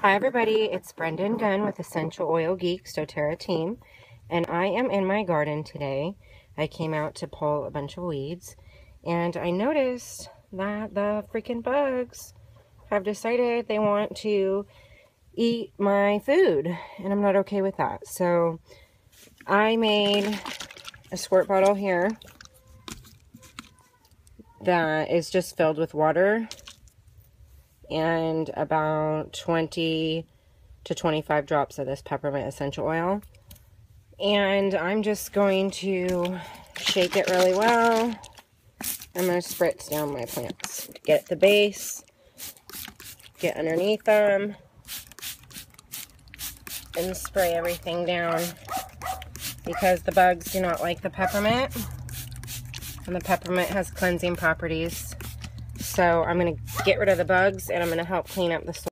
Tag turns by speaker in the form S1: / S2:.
S1: Hi everybody, it's Brendyn Gunn with Essential Oil Geeks doTERRA team and I am in my garden today. I came out to pull a bunch of weeds and I noticed that the freaking bugs have decided they want to eat my food and I'm not okay with that. So I made a squirt bottle here that is just filled with water and about 20 to 25 drops of this peppermint essential oil. And I'm just going to shake it really well. I'm going to spritz down my plants get the base, get underneath them, and spray everything down because the bugs do not like the peppermint. And the peppermint has cleansing properties. So I'm going to get rid of the bugs and I'm going to help clean up the soil.